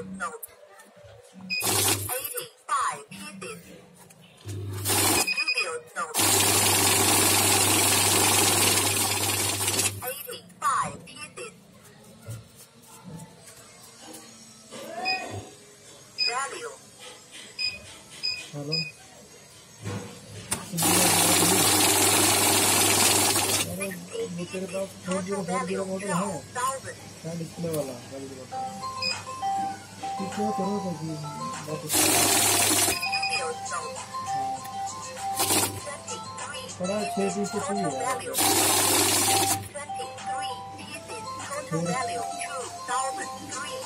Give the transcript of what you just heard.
Hello? मेरे पास four zero four zero model है कैंडिस्ले वाला Ничего, второй возьмем. Вторая часть. Twenty-three pieces, total value two thousand three.